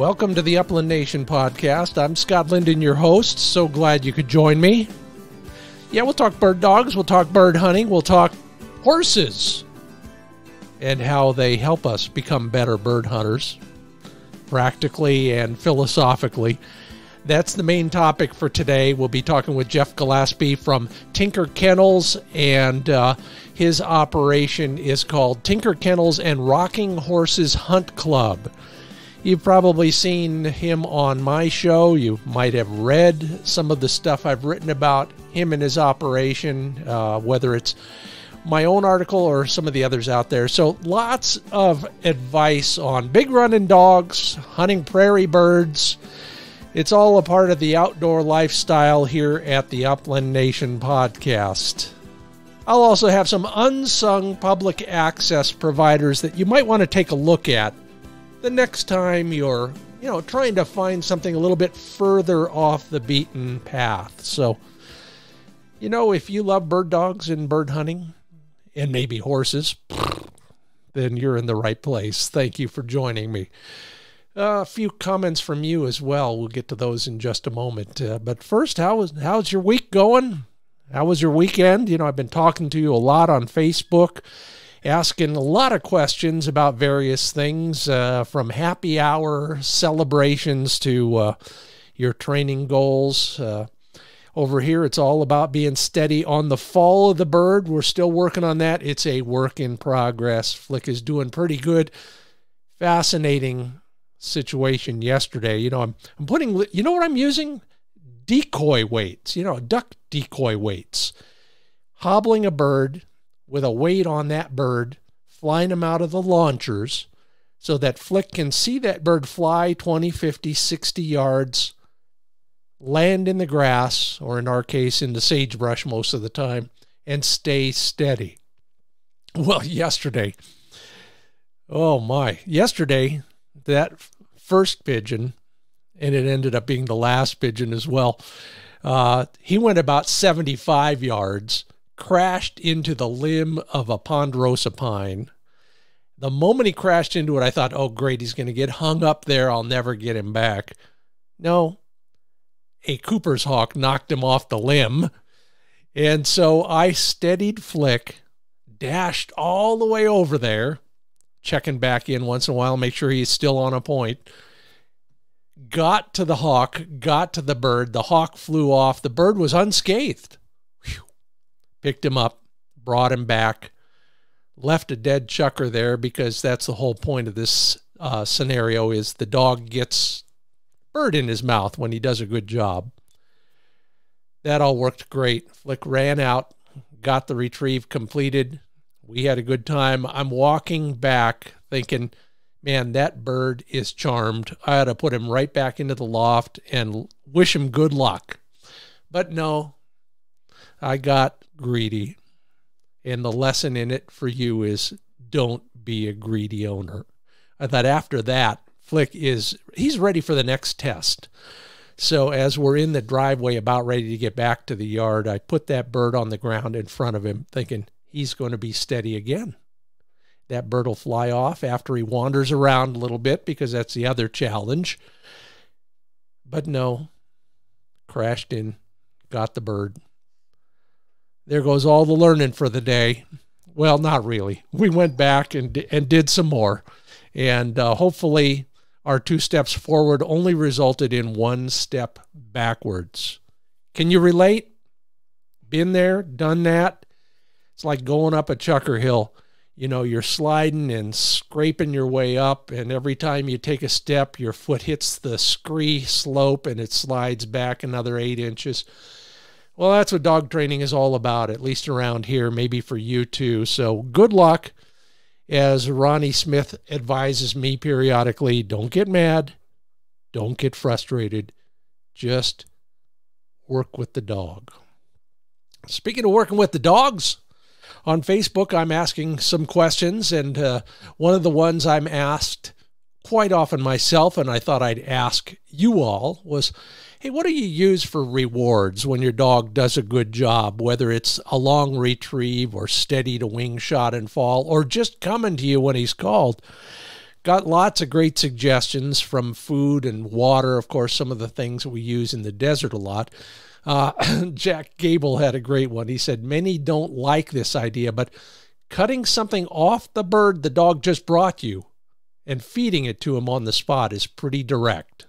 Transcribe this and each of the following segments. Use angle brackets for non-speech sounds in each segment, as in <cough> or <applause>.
Welcome to the Upland Nation podcast. I'm Scott Linden, your host. So glad you could join me. Yeah, we'll talk bird dogs, we'll talk bird hunting, we'll talk horses and how they help us become better bird hunters, practically and philosophically. That's the main topic for today. We'll be talking with Jeff Gillaspie from Tinker Kennels, and uh, his operation is called Tinker Kennels and Rocking Horses Hunt Club. You've probably seen him on my show. You might have read some of the stuff I've written about him and his operation, uh, whether it's my own article or some of the others out there. So, lots of advice on big running dogs, hunting prairie birds. It's all a part of the outdoor lifestyle here at the Upland Nation podcast. I'll also have some unsung public access providers that you might want to take a look at the next time you're, you know, trying to find something a little bit further off the beaten path. So, you know, if you love bird dogs and bird hunting and maybe horses, <sniffs> then you're in the right place. Thank you for joining me. Uh, a few comments from you as well. We'll get to those in just a moment. Uh, but first, how was how's your week going? How was your weekend? You know, I've been talking to you a lot on Facebook asking a lot of questions about various things uh, from happy hour celebrations to uh, your training goals. Uh, over here, it's all about being steady on the fall of the bird. We're still working on that. It's a work in progress. Flick is doing pretty good. Fascinating situation yesterday. You know, I'm, I'm putting, you know what I'm using? Decoy weights, you know, duck decoy weights. Hobbling a bird with a weight on that bird, flying them out of the launchers so that Flick can see that bird fly 20, 50, 60 yards, land in the grass, or in our case, in the sagebrush most of the time, and stay steady. <laughs> Well, yesterday, oh my, yesterday, that first pigeon, and it ended up being the last pigeon as well, uh, he went about 75 yards crashed into the limb of a ponderosa pine. The moment he crashed into it, I thought, oh, great, he's going to get hung up there. I'll never get him back. No, a Cooper's hawk knocked him off the limb. And so I steadied Flick, dashed all the way over there, checking back in once in a while, make sure he's still on a point. Got to the hawk, got to the bird. The hawk flew off. The bird was unscathed picked him up, brought him back, left a dead chukar there because that's the whole point of this uh, scenario is the dog gets bird in his mouth when he does a good job. That all worked great. Flick ran out, got the retrieve completed. We had a good time. I'm walking back thinking, man, that bird is charmed. I ought to put him right back into the loft and wish him good luck. But no, I got greedy. And the lesson in it for you is don't be a greedy owner. Uh, I thought after that, Flick is he's ready for the next test. So as we're in the driveway about ready to get back to the yard, I put that bird on the ground in front of him, thinking he's going to be steady again. That bird will fly off after he wanders around a little bit because that's the other challenge. But no, crashed in, got the bird, there goes all the learning for the day. Well, not really. We went back and and did some more, and uh, hopefully our two steps forward only resulted in one step backwards. Can you relate? Been there, done that. It's like going up a chukar hill. You know, you're sliding and scraping your way up, and every time you take a step, your foot hits the scree slope and it slides back another eight inches. Well, that's what dog training is all about, at least around here, maybe for you too. So good luck. As Ronnie Smith advises me periodically, don't get mad, don't get frustrated, just work with the dog. Speaking of working with the dogs, on Facebook, I'm asking some questions, and uh, one of the ones I'm asked quite often myself, and I thought I'd ask you all, was Hey, what do you use for rewards when your dog does a good job, whether it's a long retrieve or steady to wing shot and fall, or just coming to you when he's called? got lots of great suggestions from food and water, of course, some of the things we use in the desert a lot. Uh, <clears throat> Jack Gable had a great one. He said, Many don't like this idea, but cutting something off the bird the dog just brought you and feeding it to him on the spot is pretty direct.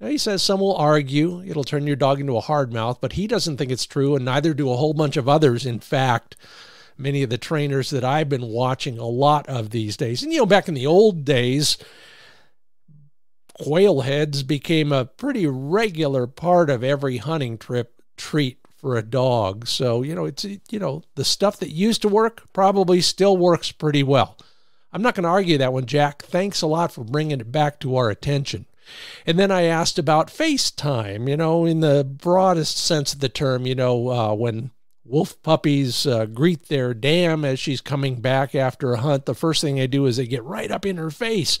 Now, he says some will argue it'll turn your dog into a hard mouth, but he doesn't think it's true, and neither do a whole bunch of others. In fact, many of the trainers that I've been watching a lot of these days, and you know, back in the old days, quail heads became a pretty regular part of every hunting trip treat for a dog. So, you know, it's, you know, the stuff that used to work probably still works pretty well. I'm not going to argue that one, Jack. Thanks a lot for bringing it back to our attention. And then I asked about FaceTime, you know, in the broadest sense of the term, you know, uh, when wolf puppies uh, greet their dam as she's coming back after a hunt, the first thing they do is they get right up in her face.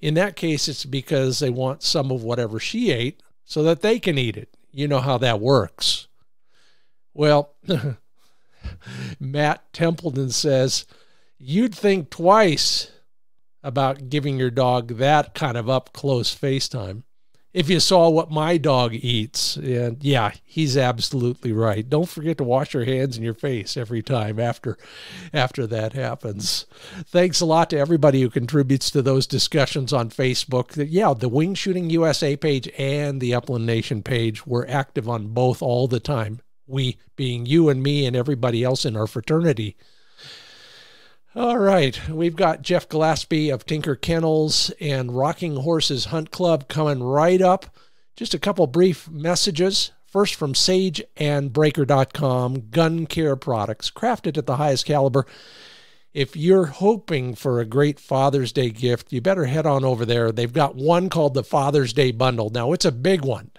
In that case, it's because they want some of whatever she ate so that they can eat it. You know how that works. Well, <laughs> Matt Templeton says, you'd think twice about giving your dog that kind of up close FaceTime. If you saw what my dog eats, and yeah, he's absolutely right. Don't forget to wash your hands and your face every time after after that happens. Thanks a lot to everybody who contributes to those discussions on Facebook. Yeah, the Wing Shooting USA page and the Upland Nation page, we're active on both all the time. We being you and me and everybody else in our fraternity. All right, we've got Jeff Gillaspie of Tinker Kennels and Rocking Horses Hunt Club coming right up. Just a couple brief messages. First from sageandbraker.com, gun care products crafted at the highest caliber. If you're hoping for a great Father's Day gift, you better head on over there. They've got one called the Father's Day Bundle. Now, it's a big one.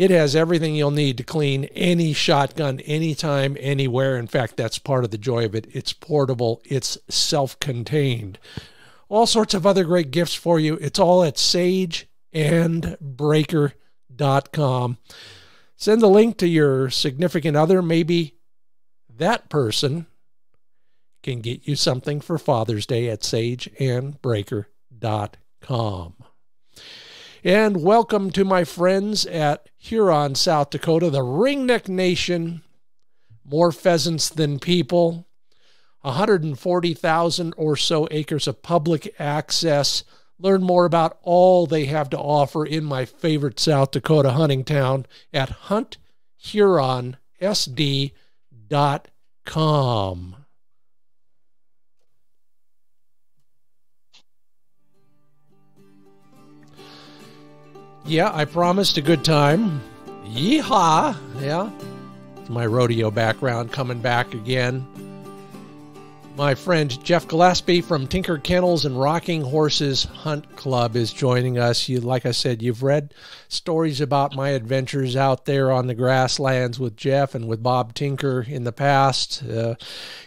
It has everything you'll need to clean any shotgun anytime, anywhere. In fact, that's part of the joy of it. It's portable, it's self contained. All sorts of other great gifts for you. It's all at sageandbraker.com. Send the link to your significant other. Maybe that person can get you something for Father's Day at sageandbraker.com. And welcome to my friends at Huron, South Dakota, the Ringneck Nation. More pheasants than people. 140,000 or so acres of public access. Learn more about all they have to offer in my favorite South Dakota hunting town at hunthuronsd.com. Yeah, I promised a good time. Yeehaw! Yeah. It's my rodeo background coming back again. My friend Jeff Gillaspie from Tinker Kennels and Rocking Horses Hunt Club is joining us. You, like I said, you've read stories about my adventures out there on the grasslands with Jeff and with Bob Tinker in the past. Uh,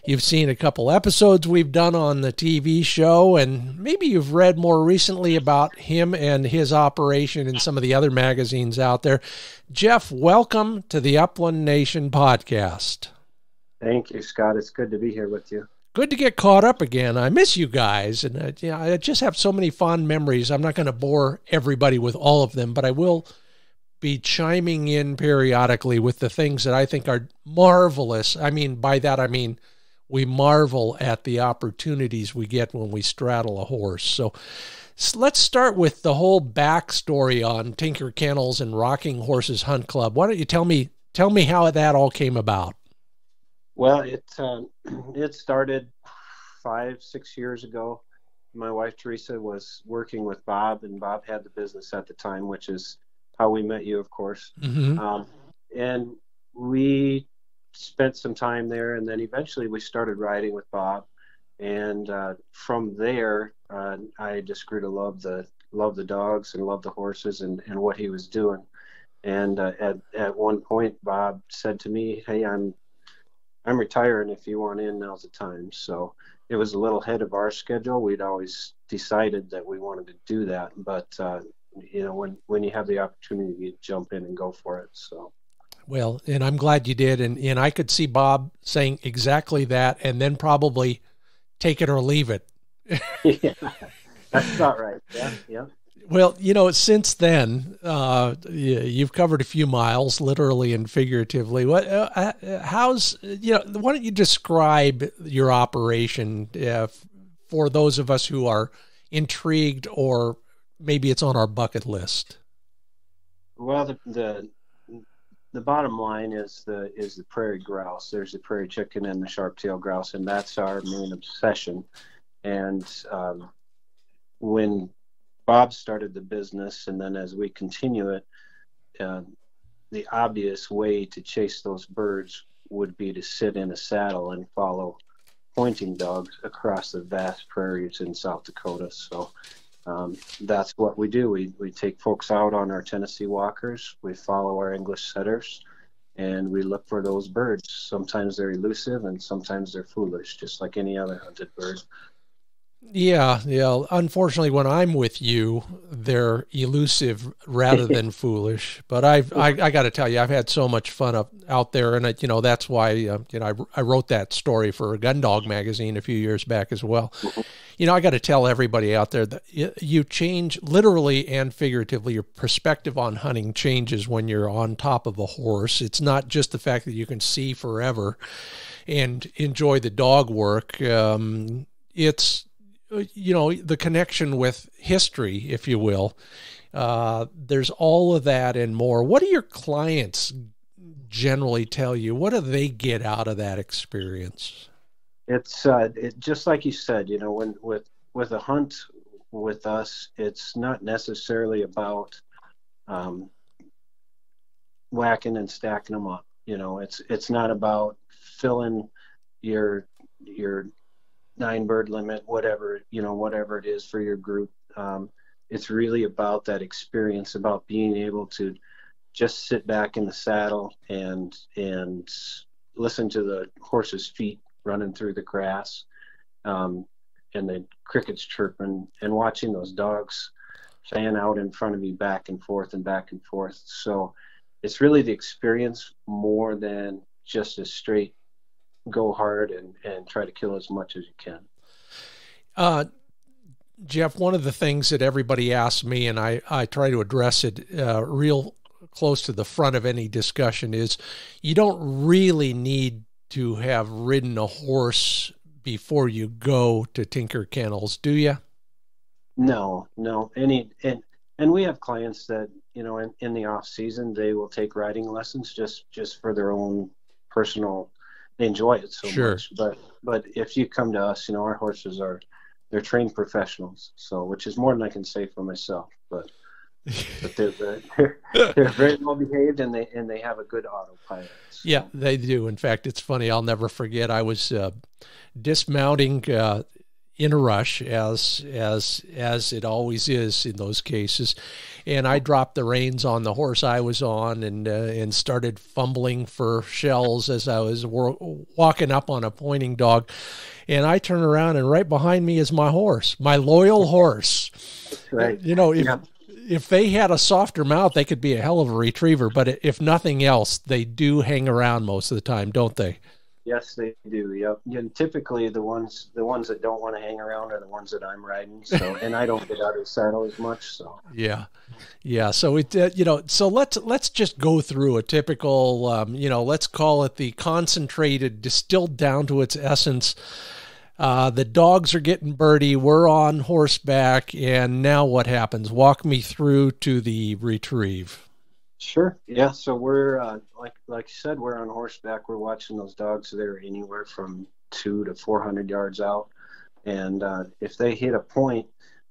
you've seen a couple episodes we've done on the TV show, and maybe you've read more recently about him and his operation in some of the other magazines out there. Jeff, welcome to the Upland Nation podcast. Thank you, Scott. It's good to be here with you good to get caught up again. I miss you guys, and uh, you know, I just have so many fond memories. I'm not going to bore everybody with all of them, but I will be chiming in periodically with the things that I think are marvelous. I mean, by that I mean we marvel at the opportunities we get when we straddle a horse. So. so let's start with the whole backstory on Tinker Kennels and Rocking Horses Hunt Club. Why don't you tell me tell me how that all came about? Well, it uh, <clears throat> it started five six years ago. My wife Teresa was working with Bob, and Bob had the business at the time, which is how we met you, of course. Mm-hmm. Um, and we spent some time there, and then eventually we started riding with Bob. And uh, from there, uh, I just grew to love the love the dogs and love the horses and, and what he was doing. And uh, at at one point, Bob said to me, "Hey, I'm I'm retiring. If you want in, now's the time. So it was a little ahead of our schedule. We'd always decided that we wanted to do that, but uh, you know, when when you have the opportunity, you jump in and go for it. So. Well, and I'm glad you did, and and I could see Bob saying exactly that, and then probably take it or leave it <laughs> yeah, that's not right. Yeah, yeah. Well, you know, since then, uh, you've covered a few miles, literally and figuratively. What, uh, uh, how's, you know, why don't you describe your operation uh, for those of us who are intrigued or maybe it's on our bucket list? Well, the, the the bottom line is the is the prairie grouse. There's the prairie chicken and the sharp-tailed grouse, and that's our main obsession. And um, when Bob started the business, and then as we continue it, uh, the obvious way to chase those birds would be to sit in a saddle and follow pointing dogs across the vast prairies in South Dakota. So um, that's what we do. We, we take folks out on our Tennessee walkers, we follow our English setters, and we look for those birds. Sometimes they're elusive and sometimes they're foolish, just like any other hunted bird. Yeah, yeah. Unfortunately, when I'm with you, they're elusive rather than <laughs> foolish. But I've I, I got to tell you, I've had so much fun up out there, and I, you know that's why uh, you know I, I wrote that story for a Gun Dog magazine a few years back as well. You know, I got to tell everybody out there that you change literally and figuratively. Your perspective on hunting changes when you're on top of a horse. It's not just the fact that you can see forever and enjoy the dog work. Um, it's you know, the connection with history, if you will. Uh, there's all of that and more. What do your clients generally tell you? What do they get out of that experience? It's uh, it, just like you said. You know, when with with a hunt with us, it's not necessarily about um, whacking and stacking them up. You know, it's it's not about filling your your nine bird limit, whatever you know, whatever it is for your group. Um, it's really about that experience, about being able to just sit back in the saddle and and listen to the horse's feet running through the grass, um, and the crickets chirping, and watching those dogs fan out in front of you back and forth and back and forth. So it's really the experience more than just a straight go hard and, and try to kill as much as you can. Uh, Jeff, one of the things that everybody asks me, and I, I try to address it uh, real close to the front of any discussion, is you don't really need to have ridden a horse before you go to Tinker Kennels, do you? No, no. Any and and we have clients that you know in, in the off season they will take riding lessons just just for their own personal they enjoy it so sure. much. But but if you come to us, you know, our horses are they're trained professionals, so which is more than I can say for myself. But but they're, <laughs> they're, they're very well behaved and they and they have a good autopilot. So. Yeah, they do. In fact, it's funny. I'll never forget. I was uh, dismounting uh, in a rush as as as it always is in those cases. And I dropped the reins on the horse I was on and uh, and started fumbling for shells as I was walking up on a pointing dog. And I turn around and right behind me is my horse my loyal horse. Right. You know if yeah. if they had a softer mouth they could be a hell of a retriever but if nothing else they do hang around most of the time don't they Yes, they do. Yep. And typically, the ones the ones that don't want to hang around are the ones that I'm riding. So, <laughs> and I don't get out of the saddle as much. So. Yeah, yeah. So it, uh, you know, so let's let's just go through a typical, um, you know, let's call it the concentrated, distilled down to its essence. Uh, the dogs are getting birdie. We're on horseback, and now what happens? Walk me through to the retrieve. Sure. Yeah. So we're uh, like like you said, we're on horseback. We're watching those dogs. They're anywhere from two to four hundred yards out, and uh, if they hit a point,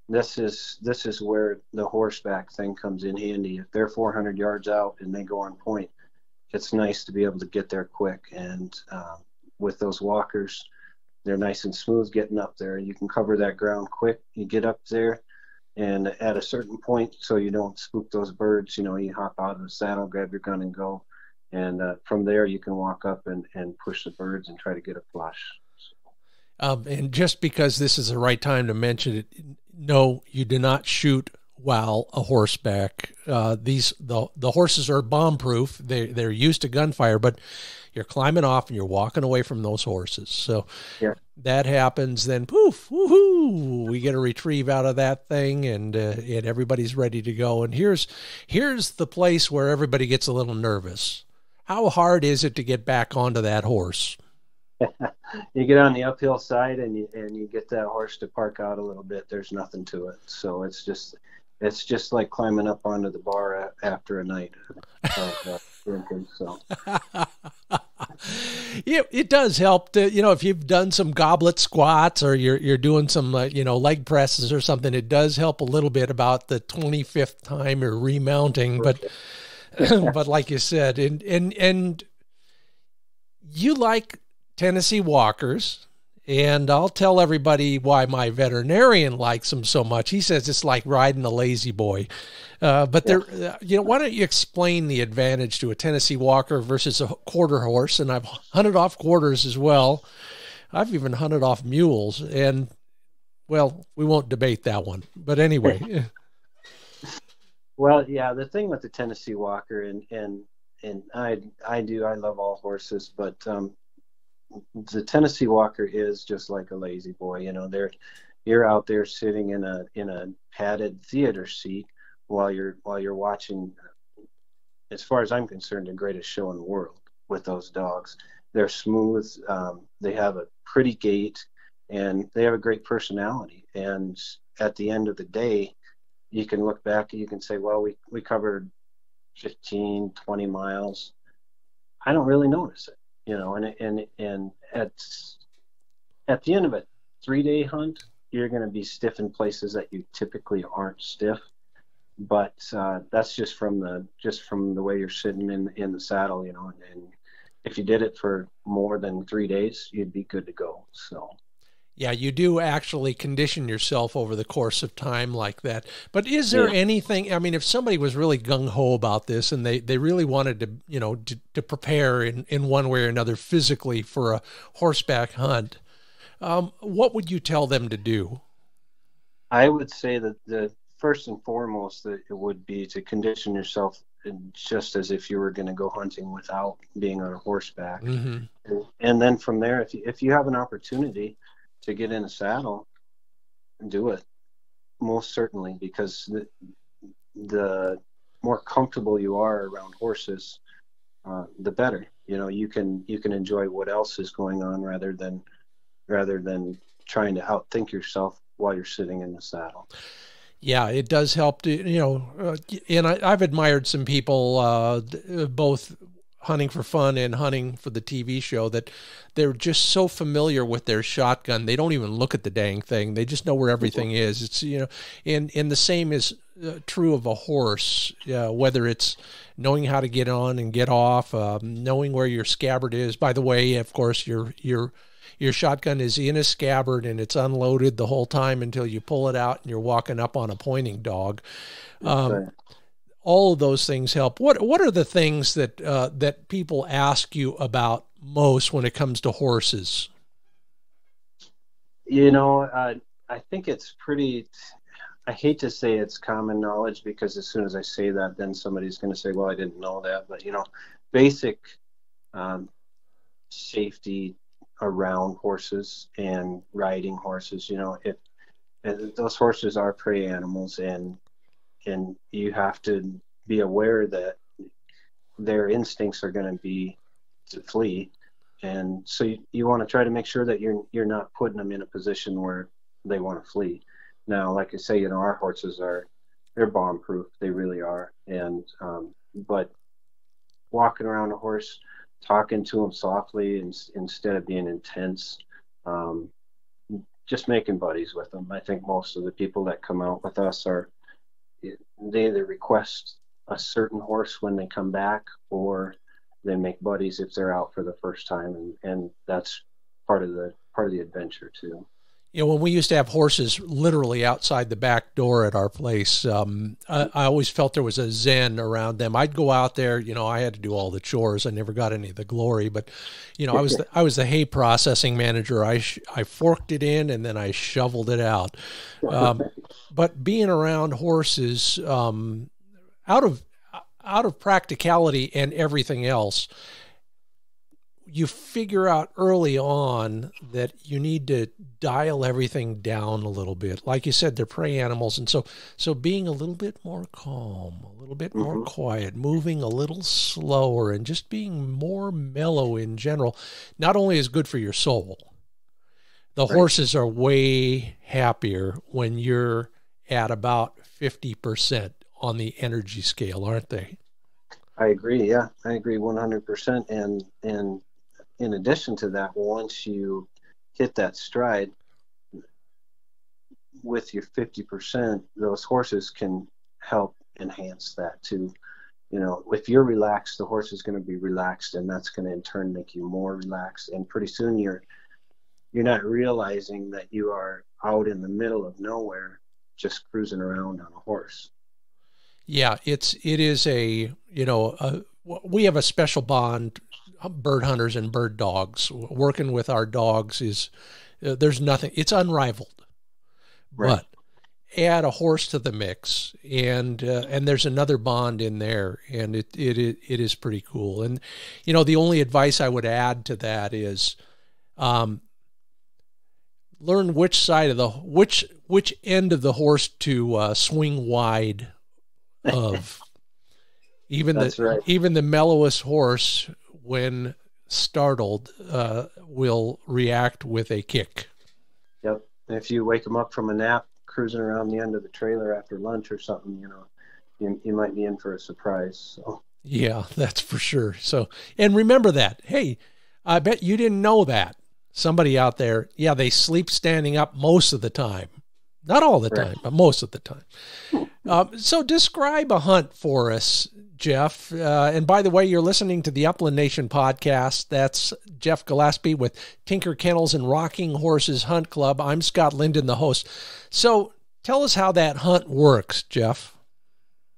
this is this is where the horseback thing comes in handy. If they're four hundred yards out and they go on point, it's nice to be able to get there quick. And uh, with those walkers, they're nice and smooth getting up there. You can cover that ground quick. You get up there and at a certain point, so you don't spook those birds, you know, you hop out of the saddle, grab your gun, and go. And uh, from there, you can walk up and, and push the birds and try to get a flush. Um, and just because this is the right time to mention it, no, you do not shoot while a horseback. Uh, these the the horses are bomb proof. They they're used to gunfire, but you're climbing off and you're walking away from those horses. So yeah. That happens, then poof, woohoo, we get a retrieve out of that thing, and uh, and everybody's ready to go. And here's here's the place where everybody gets a little nervous. How hard is it to get back onto that horse? <laughs> you get on the uphill side and you and you get that horse to park out a little bit. There's nothing to it, so it's just it's just like climbing up onto the bar after a night <laughs> of uh, drinking. So. <laughs> yeah, it does help to you know if you've done some goblet squats or you're you're doing some uh, you know leg presses or something. It does help a little bit about the twenty fifth time you're remounting, but <clears throat> but like you said, and and and you like Tennessee walkers. And I'll tell everybody why my veterinarian likes them so much. He says it's like riding a La-Z-Boy. Uh, but there, uh, you know, why don't you explain the advantage to a Tennessee Walker versus a quarter horse? And I've hunted off quarters as well. I've even hunted off mules, and well, we won't debate that one. But anyway. <laughs> <laughs> well, yeah, the thing with the Tennessee Walker, and and and I I do I love all horses, but um, the Tennessee Walker is just like a La-Z-Boy. You know, they're you're out there sitting in a in a padded theater seat while you're while you're watching. As far as I'm concerned, the greatest show in the world with those dogs. They're smooth. Um, they have a pretty gait, and they have a great personality. And at the end of the day, you can look back and you can say, well, we we covered 15, 20 miles. I don't really notice it you know, and and and at at the end of a three day hunt, you're going to be stiff in places that you typically aren't stiff. But uh, that's just from the just from the way you're sitting in in the saddle, you know. And, and if you did it for more than three days, you'd be good to go. So. Yeah, you do actually condition yourself over the course of time like that. But is there yeah. anything? I mean, if somebody was really gung ho about this and they, they really wanted to, you know, to, to prepare in, in one way or another physically for a horseback hunt, um, what would you tell them to do? I would say that the first and foremost that it would be to condition yourself just as if you were going to go hunting without being on a horseback, mm-hmm. and, and then from there, if you, if you have an opportunity to get in a saddle and do it most certainly because the, the more comfortable you are around horses uh, the better. You know you can you can enjoy what else is going on rather than rather than trying to outthink yourself while you're sitting in the saddle. Yeah, it does help to, you know, uh, and I, have admired some people, uh, both hunting for fun and hunting for the TV show that they're just so familiar with their shotgun they don't even look at the dang thing. They just know where everything is. It's you know and and the same is uh, true of a horse uh, whether it's knowing how to get on and get off um, knowing where your scabbard is. By the way of course your your your shotgun is in a scabbard and it's unloaded the whole time until you pull it out and you're walking up on a pointing dog. Um, all of those things help. What what are the things that uh, that people ask you about most when it comes to horses? You know, uh, I think it's pretty. I hate to say it's common knowledge because as soon as I say that, then somebody's going to say, "Well, I didn't know that." But you know, basic um, safety around horses and riding horses. You know, if those horses are prey animals and and you have to be aware that their instincts are going to be to flee. And so you, you want to try to make sure that you're you're not putting them in a position where they want to flee. Now like i say you know our horses are they're bomb proof they really are. And um, but walking around a horse talking to them softly instead of being intense um, just making buddies with them. I think most of the people that come out with us are they either request a certain horse when they come back or they make buddies if they're out for the first time and, and that's part of the part of the adventure too you know, when we used to have horses literally outside the back door at our place, um, I, I, always felt there was a zen around them. I'd go out there, you know, I had to do all the chores. I never got any of the glory, but you know, I was the, I was the hay processing manager. I I forked it in and then I shoveled it out. Um, but being around horses, um, out of out of practicality and everything else, you figure out early on that you need to dial everything down a little bit. Like you said, they're prey animals, and so so being a little bit more calm, a little bit more mm-hmm. quiet, moving a little slower, and just being more mellow in general, not only is good for your soul. The right. horses are way happier when you're at about fifty percent on the energy scale, aren't they? I agree. Yeah, I agree 100%. And and in addition to that, once you hit that stride with your 50%, those horses can help enhance that too. You know, if you're relaxed, the horse is going to be relaxed, and that's going to in turn make you more relaxed. And pretty soon you're you're not realizing that you are out in the middle of nowhere, just cruising around on a horse. Yeah, it's it is a you know a, we have a special bond, bird hunters and bird dogs. Working with our dogs is uh, there's nothing. It's unrivaled, right. but add a horse to the mix, and uh, and there's another bond in there, and it, it it it is pretty cool. And you know the only advice I would add to that is. Um, learn which side of the which which end of the horse to uh, swing wide of <laughs> even the right. even the mellowest horse when startled uh, will react with a kick. Yep. If you wake them up from a nap, cruising around the end of the trailer after lunch or something, you know, you, you might be in for a surprise. So. Yeah, that's for sure. So, and remember that. Hey, I bet you didn't know that. Somebody out there, yeah, they sleep standing up most of the time. Not all the right. time, but most of the time. <laughs> Um, so describe a hunt for us, Jeff. Uh, and by the way, you're listening to the Upland Nation podcast. That's Jeff Gillaspie with Tinker Kennels and Rocking Horses Hunt Club. I'm Scott Linden, the host. So tell us how that hunt works, Jeff.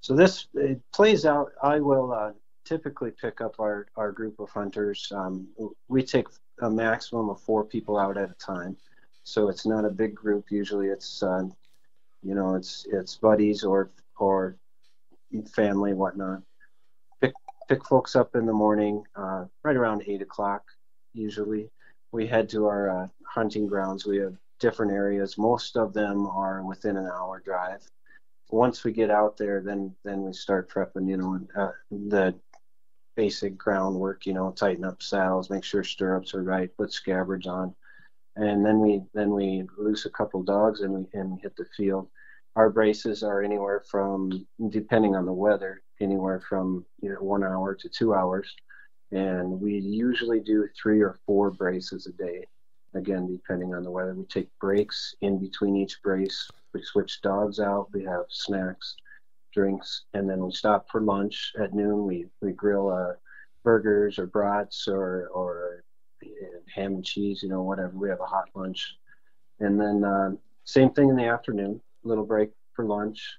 So this it plays out. I will uh, typically pick up our, our group of hunters. Um, we take a maximum of four people out at a time. So it's not a big group. Usually it's uh, you know, it's it's buddies or or family, whatnot. Pick folks up in the morning, uh, right around eight o'clock. Usually, we head to our uh, hunting grounds. We have different areas. Most of them are within an hour drive. Once we get out there, then then we start prepping. You know, uh, the basic groundwork. You know, tighten up saddles, make sure stirrups are right, put scabbards on and then we then we loose a couple dogs and we and hit the field. Our braces are anywhere from, depending on the weather, anywhere from you know one hour to two hours, and we usually do three or four braces a day. Again, depending on the weather, we take breaks in between each brace. We switch dogs out. We have snacks, drinks, and then we stop for lunch at noon. We we grill uh, burgers or brats or or ham and cheese, you know, whatever. We have a hot lunch, and then uh, same thing in the afternoon. Little break for lunch.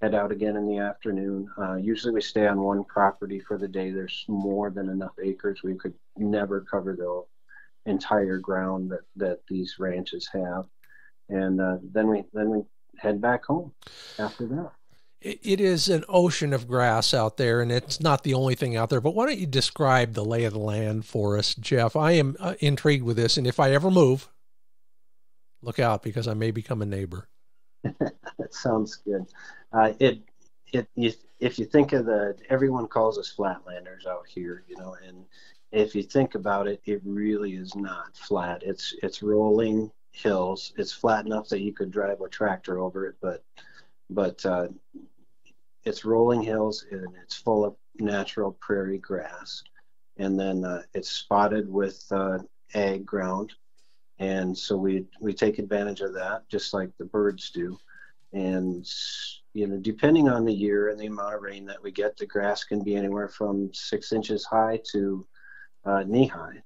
Head out again in the afternoon. Uh, usually we stay on one property for the day. There's more than enough acres. We could never cover the entire ground that, that these ranches have, and uh, then we then we head back home after that it is an ocean of grass out there, and it's not the only thing out there. But why don't you describe the lay of the land for us, Jeff? I am uh, intrigued with this, and if I ever move, look out because I may become a neighbor. <laughs> sounds good. Uh, it, it, if, if you think of the, everyone calls us flatlanders out here, you know, and if you think about it, it really is not flat. It's, it's rolling hills. It's flat enough that you could drive a tractor over it, but but uh, it's rolling hills and it's full of natural prairie grass. And then uh, it's spotted with uh, ag ground. And so we, we take advantage of that just like the birds do. And, you know, depending on the year and the amount of rain that we get, the grass can be anywhere from six inches high to uh, knee high.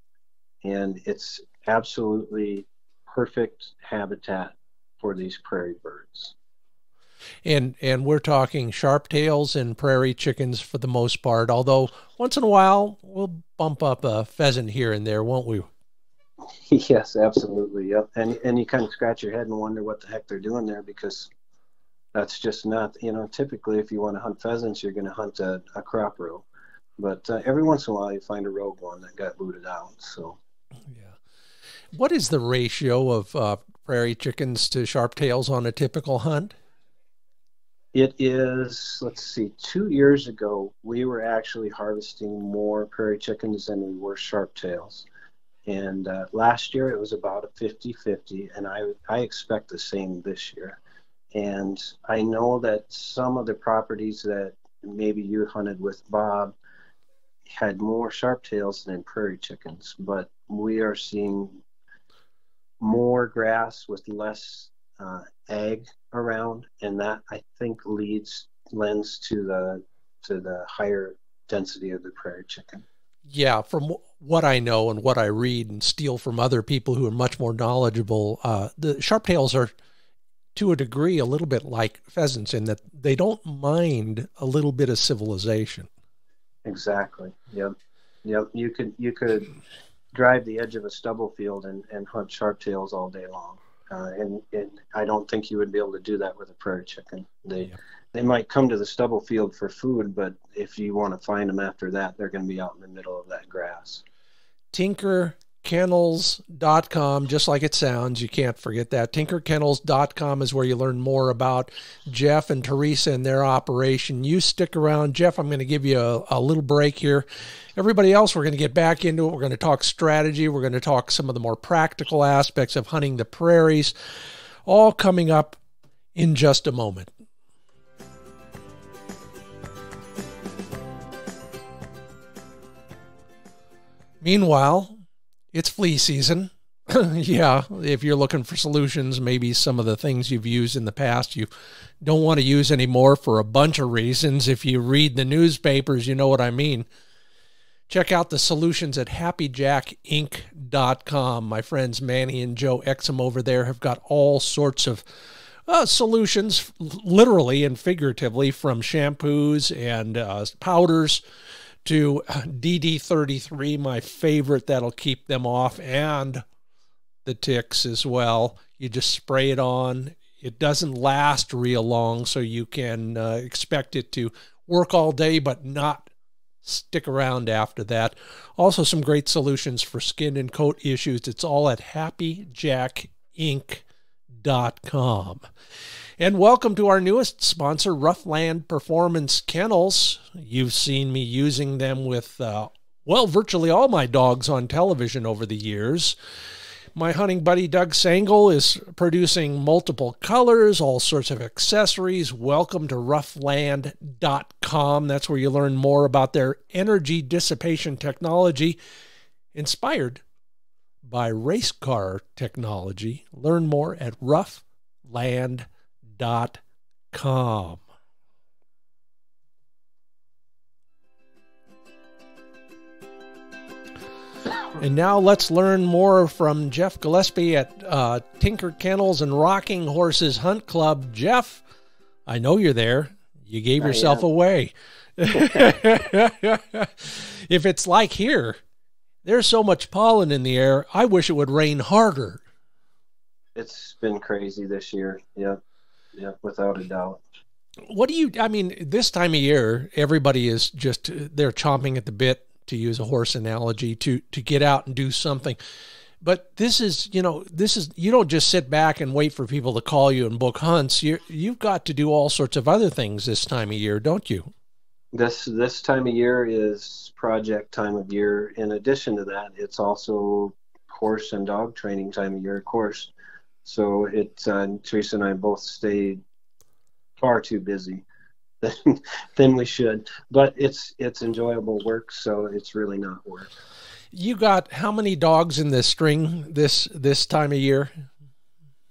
And it's absolutely perfect habitat for these prairie birds and and we're talking sharp tails and prairie chickens for the most part. Although once in a while we'll bump up a pheasant here and there, won't we? <laughs> Yes, absolutely. Yep. And and you kind of scratch your head and wonder what the heck they're doing there because that's just not you know typically if you want to hunt pheasants you're going to hunt a, a crop row But uh, every once in a while, you find a rogue one that got booted out. So, yeah. What is the ratio of uh, prairie chickens to sharp tails on a typical hunt? It is, let's see, two years ago, we were actually harvesting more prairie chickens than we were sharp tails. And uh, last year it was about a 50 50, and I, I expect the same this year. And I know that some of the properties that maybe you hunted with Bob had more sharp tails than prairie chickens, but we are seeing more grass with less uh, around, and that I think leads lends to the to the higher density of the prairie chicken. Yeah, from what I know and what I read and steal from other people who are much more knowledgeable, uh, the sharp tails are to a degree a little bit like pheasants in that they don't mind a little bit of civilization. Exactly. Yep. Yep. You could you could drive the edge of a stubble field and, and hunt sharp tails all day long. Uh, and, and I don't think you would be able to do that with a prairie chicken. They yep. they might come to the stubble field for food, but if you want to find them after that, they're going to be out in the middle of that grass. Tinker tinkerkennels.com, just like it sounds. You can't forget that. Tinkerkennels.com is where you learn more about Jeff and Teresa and their operation. You stick around. Jeff, I'm going to give you a, a little break here. Everybody else, we're going to get back into it. We're going to talk strategy. We're going to talk some of the more practical aspects of hunting the prairies, all coming up in just a moment. Meanwhile, it's flea season. <clears throat> yeah, if you're looking for solutions, maybe some of the things you've used in the past you don't want to use anymore for a bunch of reasons. If you read the newspapers, you know what I mean. Check out the solutions at happyjackinc.com. My friends Manny and Joe Exum over there have got all sorts of uh, solutions, literally and figuratively, from shampoos and uh, powders to DD33, my favorite. That'll keep them off and the ticks as well. You just spray it on. It doesn't last real long, so you can uh, expect it to work all day but not stick around after that. Also, some great solutions for skin and coat issues. It's all at happyjackinc.com. And welcome to our newest sponsor, RuffLand Performance Kennels. You've seen me using them with, uh, well, virtually all my dogs on television over the years. My hunting buddy Doug Sangle is producing multiple colors, all sorts of accessories. Welcome to ruffland.com. That's where you learn more about their energy dissipation technology inspired by race car technology. Learn more at ruffland.com dot com. And now let's learn more from Jeff Gillaspie at uh, Tinker Kennels and Rocking Horses Hunt Club. Jeff, I know you're there. You gave yourself away. <laughs> if it's like here, there's so much pollen in the air. I wish it would rain harder. It's been crazy this year. Yeah yeah, without a doubt. What do you? I mean, this time of year, everybody is just they're chomping at the bit to use a horse analogy to to get out and do something. But this is, you know, this is you don't just sit back and wait for people to call you and book hunts. You you've got to do all sorts of other things this time of year, don't you? This this time of year is project time of year. In addition to that, it's also horse and dog training time of year, of course. So it uh, Teresa and I both stayed far too busy than, <laughs> than we should. But it's it's enjoyable work, so it's really not work. You got how many dogs in this string this this time of year?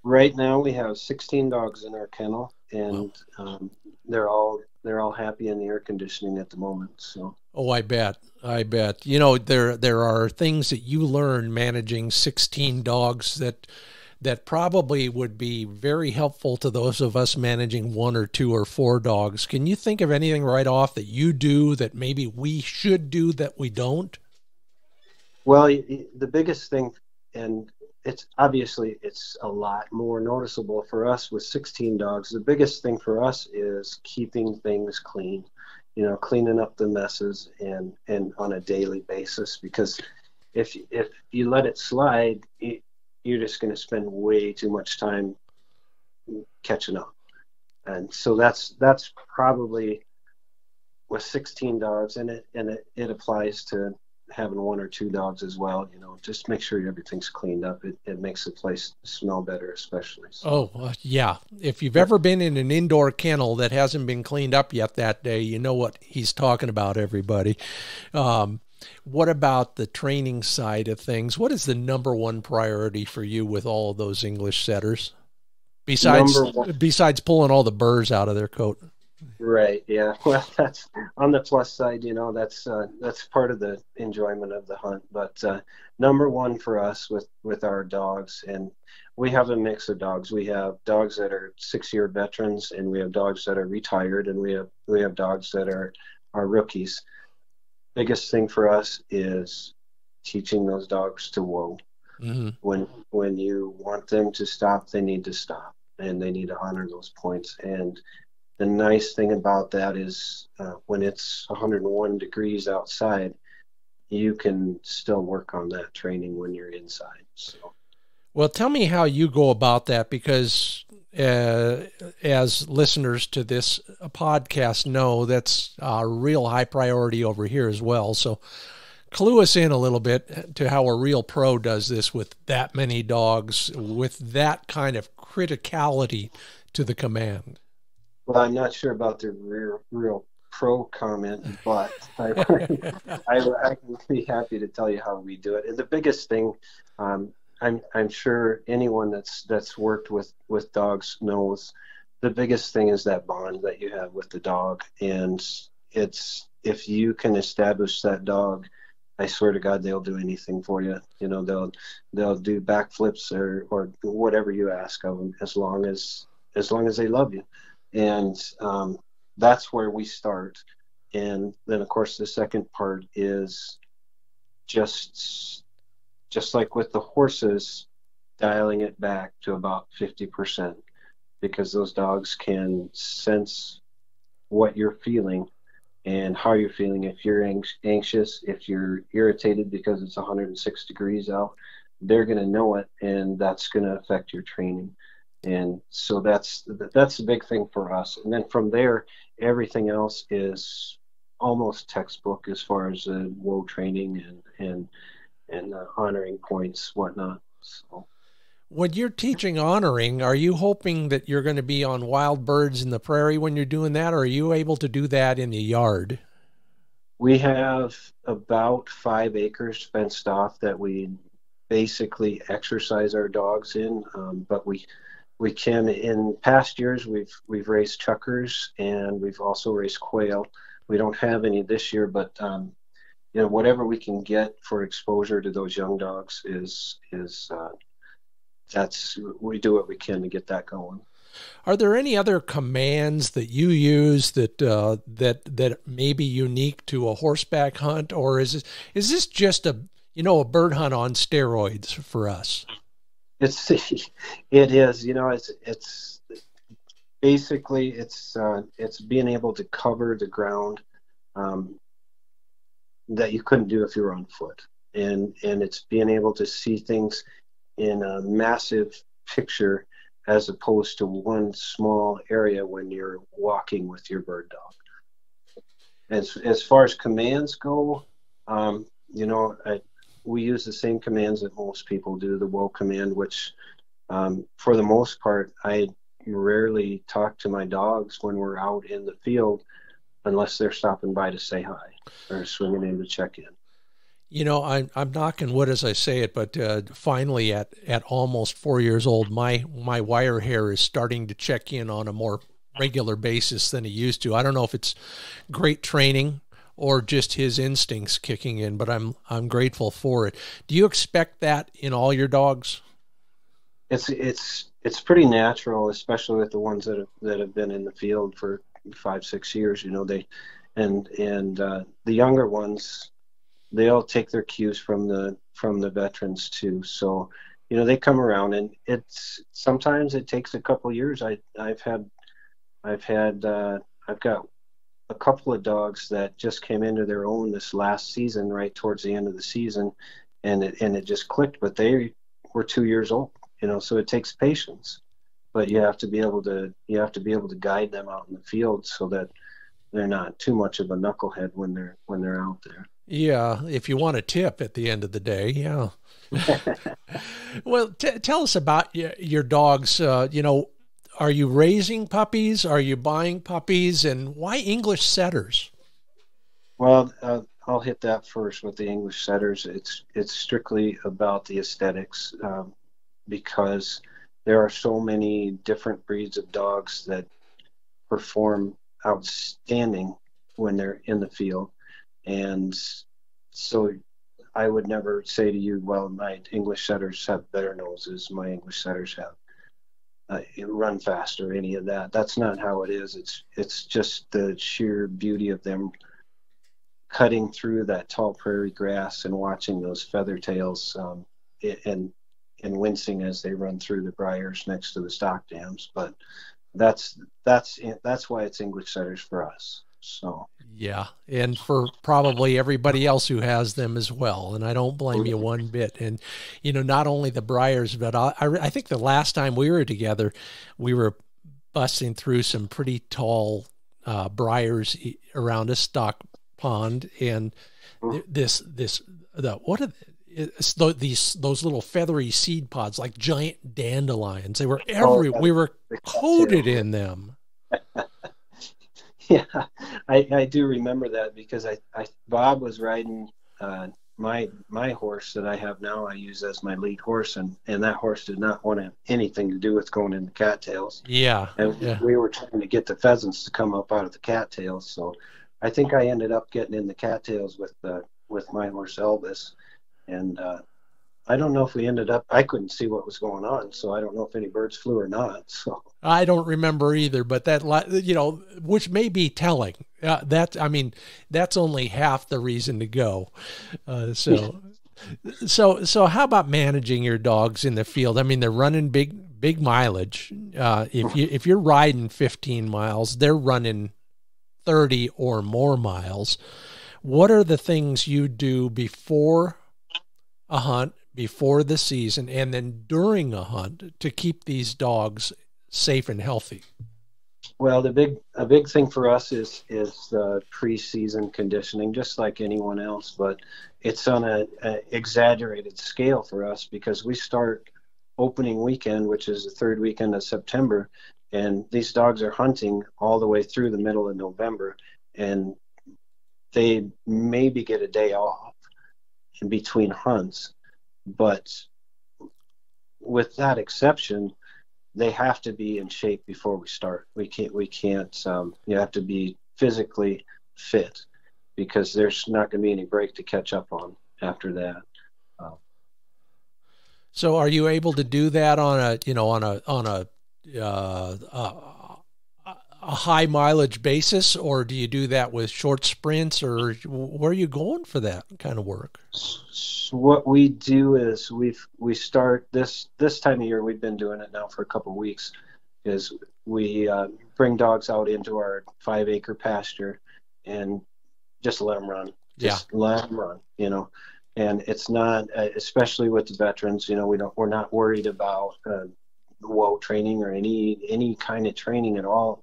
Right now we have 16 dogs in our kennel, and um, they're all they're all happy in the air conditioning at the moment. So. Oh, I bet. I bet. You know, there there are things that you learn managing 16 dogs that that probably would be very helpful to those of us managing one or two or four dogs. Can you think of anything right off that you do that maybe we should do that we don't? Well, the biggest thing, and it's obviously it's a lot more noticeable for us with 16 dogs. The biggest thing for us is keeping things clean. you know, cleaning up the messes and and on a daily basis because if if you let it slide, you're just going to spend way too much time catching up. And so that's that's probably with 16 dogs in it, and it, it applies to having one or two dogs as well. You know, just make sure everything's cleaned up. It, it makes the place smell better, especially. So. Oh, uh, yeah. If you've ever been in an indoor kennel that hasn't been cleaned up yet that day, you know what he's talking about, everybody. Um, what about the training side of things? What is the number one priority for you with all of those English setters? Besides besides pulling all the burrs out of their coat. Right. Yeah. <laughs> Well, that's on the plus side. You know, that's uh, that's part of the enjoyment of the hunt. But uh, number one for us with with our dogs, and we have a mix of dogs. We have dogs that are six year veterans, and we have dogs that are retired, and we have we have dogs that are are rookies biggest thing for us is teaching those dogs to whoa. Mm-hmm. When when you want them to stop, they need to stop, and they need to honor those points. And the nice thing about that is uh, when it's 101 degrees outside, you can still work on that training when you're inside. So. Well, tell me how you go about that because uh, as listeners to this podcast know, that's a real high priority over here as well. So, clue us in a little bit to how a real pro does this with that many dogs, with that kind of criticality to the command. Well, I'm not sure about the real, real pro comment, but I, <laughs> I, I, can be happy to tell you how we do it. And the biggest thing um, I'm I'm sure anyone that's that's worked with with dogs knows the biggest thing is that bond that you have with the dog, and it's if you can establish that dog, I swear to God they'll do anything for you. You know they'll they'll do backflips or or whatever you ask of them as long as as long as they love you, and um, that's where we start. And then of course the second part is just just like with the horses, dialing it back to about 50% because those dogs can sense what you're feeling and how you're feeling. If you're anxious, if you're irritated because it's 106 degrees out, they're going to know it, and that's going to affect your training. And so that's that's the big thing for us. And then from there, everything else is almost textbook as far as the whoa training and and and uh, honoring points, whatnot. So. When you're teaching honoring, are you hoping that you're going to be on wild birds in the prairie when you're doing that, or are you able to do that in the yard? We have about five acres fenced off that we basically exercise our dogs in, um, but we we can in past years we've we've raised chukars and we've also raised quail. We don't have any this year, but um, you know whatever we can get for exposure to those young dogs is is uh, that's we do what we can to get that going. Are there any other commands that you use that uh, that that may be unique to a horseback hunt, or is this, is this just a you know a bird hunt on steroids for us? It's <laughs> it is you know it's it's basically it's uh, it's being able to cover the ground um, that you couldn't do if you were on foot. And and it's being able to see things in a massive picture as opposed to one small area when you're walking with your bird dog. As as far as commands go, um, you know, I, we use the same commands that most people do. The whoa command, which um, for the most part, I rarely talk to my dogs when we're out in the field unless they're stopping by to say hi or swinging in to check in. You know, I'm I'm knocking wood as I say it, but uh, finally, at at almost four years old, my my wire hair is starting to check in on a more regular basis than he used to. I don't know if it's great training or just his instincts kicking in, but I'm I'm grateful for it. Do you expect that in all your dogs? It's it's it's pretty natural, especially with the ones that have, that have been in the field for five six years you know they and and uh, the younger ones they all take their cues from the from the veterans too so you know they come around and it's sometimes it takes a couple years i i've had i've had uh, i've got a couple of dogs that just came into their own this last season, right towards the end of the season, and it and it just clicked. But they were two years old, you know, so it takes patience. But you have to be able to you have to be able to guide them out in the field so that they're not too much of a knucklehead when they're when they're out there. Yeah, if you want a tip at the end of the day, yeah. <laughs> well, t- tell us about your, your dogs. Uh, you know, are you raising puppies? Are you buying puppies? And why English setters? Well, uh, I'll hit that first with the English setters. It's it's strictly about the aesthetics um, because there are so many different breeds of dogs that perform outstanding when they're in the field, and so I would never say to you, well, my English setters have better noses, my English setters have uh, run faster, any of that. That's not how it is. It's it's just the sheer beauty of them cutting through that tall prairie grass and watching those feather tails um, and and wincing as they run through the briars next to the stock dams. But that's that's that's why it's English setters for us. So yeah, and for probably everybody else who has them as well. And I don't blame you one bit. And you know, not only the Briars, but I, I think the last time we were together, we were busting through some pretty tall uh, briars around a stock pond, and this this the what are it's the, these those little feathery seed pods like giant dandelions. They were oh, every oh, we were coated in them. <laughs> yeah, I, I do remember that because I, I Bob was riding uh, my my horse that I have now. I use as my lead horse, and and that horse did not want to have anything to do with going in the cattails. Yeah, and yeah. we were trying to get the pheasants to come up out of the cattails. So I think I ended up getting in the cattails with uh, with my horse Elvis, and uh, I don't know if we ended up. I couldn't see what was going on, so I don't know if any birds flew or not. <laughs> So I don't remember either, but that you know, which may be telling. Uh, that I mean, that's only half the reason to go. Uh, so, so so how about managing your dogs in the field? I mean, they're running big big mileage. Uh, if you if you're riding 15 miles, they're running 30 or more miles. What are the things you do before a hunt before the season and then during a hunt to keep these dogs safe and healthy? Well, the big a big thing for us is is the preseason conditioning, just like anyone else, but it's on a, a exaggerated scale for us because we start opening weekend, which is the third weekend of September, and these dogs are hunting all the way through the middle of November, and they maybe get a day off in between hunts but with that exception, they have to be in shape before we start. We can't. We can't. Um, you have to be physically fit because there's not going to be any break to catch up on after that. Um, so, are you able to do that on a you know on a on a uh, uh, a high mileage basis, or do you do that with short sprints, or where are you going for that kind of work? So what we do is we we start this this time of year. We've been doing it now for a couple of weeks. Is we uh, bring dogs out into our five acre pasture and just let them run. Just yeah. let them run. You know, and it's not uh, especially with the veterans. You know, we don't we're not worried about. Uh, whoa training or any any kind of training at all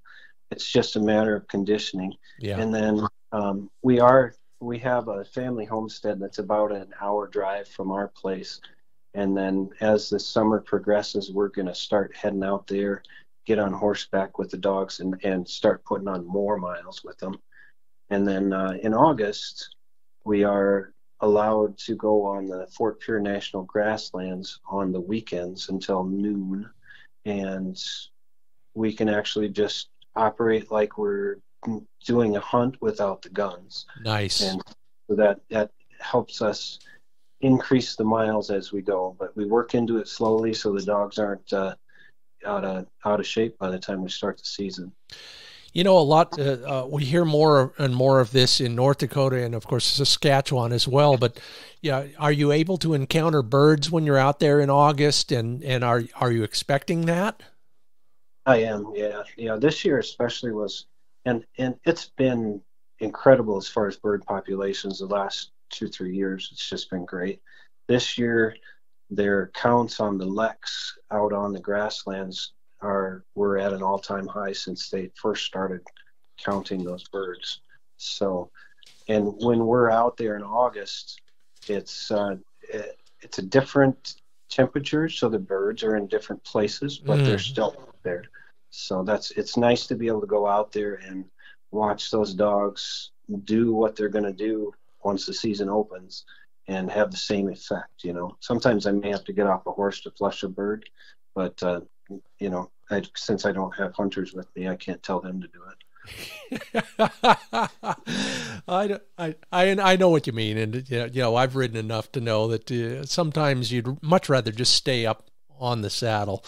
it's just a matter of conditioning. Yeah. And then um, we are we have a family homestead that's about an hour drive from our place. And then as the summer progresses, we're going to start heading out there, get on horseback with the dogs, and, and start putting on more miles with them. And then uh, in August, we are allowed to go on the Fort Pierre National Grasslands on the weekends until noon. And we can actually just operate like we're doing a hunt without the guns. Nice. And so that that helps us increase the miles as we go, but we work into it slowly so the dogs aren't uh, out of out of shape by the time we start the season. You know, a lot. Uh, uh, we hear more and more of this in North Dakota and, of course, Saskatchewan as well. But, yeah, are you able to encounter birds when you're out there in August? And and are are you expecting that? I am, yeah, yeah. This year especially was and and it's been incredible as far as bird populations the last two three years. It's just been great. This year, their counts on the leks out on the grasslands are we're at an all-time high since they first started counting those birds. So, and when we're out there in August, it's uh, it, it's a different temperature, so the birds are in different places, but mm. they're still there. So that's it's nice to be able to go out there and watch those dogs do what they're going to do once the season opens and have the same effect. You know, sometimes I may have to get off a horse to flush a bird, but uh, you know, I, since I don't have hunters with me, I can't tell them to do it. <laughs> I, I, I know what you mean, and you know I've ridden enough to know that uh, sometimes you'd much rather just stay up on the saddle.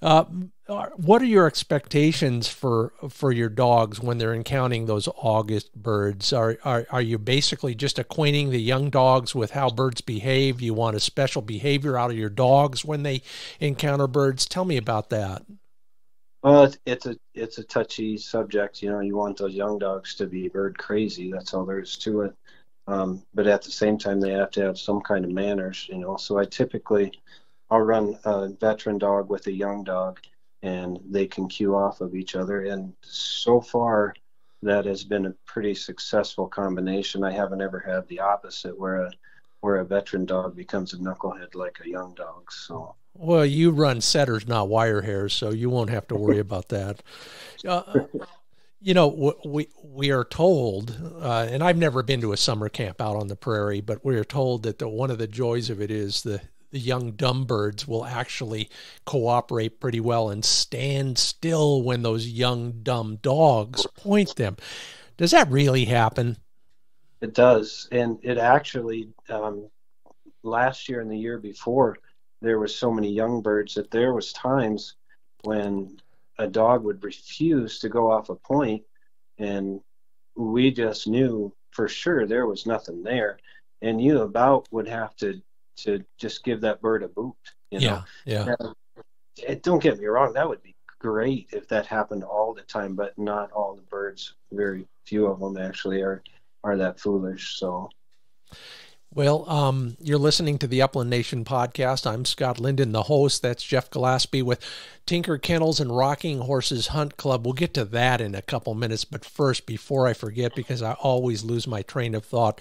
Uh, what are your expectations for for your dogs when they're encountering those August birds? Are, are are you basically just acquainting the young dogs with how birds behave? You want a special behavior out of your dogs when they encounter birds? Tell me about that. Well, it's, it's a it's a touchy subject. You know, you want those young dogs to be bird crazy. That's all there is to it. Um, but at the same time, they have to have some kind of manners. You know, so I typically I'll run a veteran dog with a young dog, and they can cue off of each other. And so far, that has been a pretty successful combination. I haven't ever had the opposite, where a where a veteran dog becomes a knucklehead like a young dog. So well, you run setters, not wire hairs, so you won't have to worry <laughs> about that. Uh, you know, we we are told, uh, and I've never been to a summer camp out on the prairie, but we are told that the, one of the joys of it is the the young dumb birds will actually cooperate pretty well and stand still when those young dumb dogs point them. Does that really happen? It does, and it actually um, last year and the year before there was so many young birds that there was times when a dog would refuse to go off a point and we just knew for sure there was nothing there and you about would have to to just give that bird a boot you know yeah yeah don't get me wrong that would be great if that happened all the time but not all the birds very few of them actually are are that foolish so well, um, you're listening to the Upland Nation podcast. I'm Scott Linden, the host. That's Jeff Gillaspie with Tinker Kennels and Rocking Horses Hunt Club. We'll get to that in a couple minutes, but first, before I forget, because I always lose my train of thought.